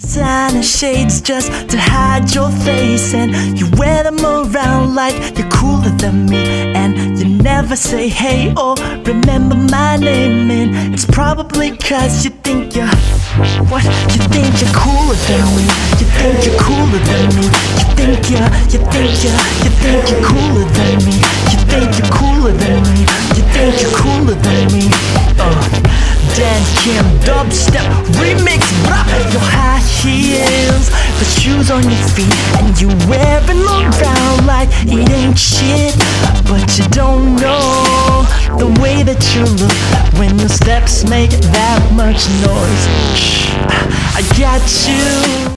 Designer shades just to hide your face And you wear them around like you're cooler than me And you never say hey or remember my name And it's probably cause you think you're What? You think you're cooler than me You think you're cooler than me You think you're, you think you're, you think you're cooler than me You think you're cooler than me You think you're cooler than me uh, Dan Kim dubstep remix shoes on your feet And you wear them around like it ain't shit But you don't know The way that you look When your steps make that much noise. I got you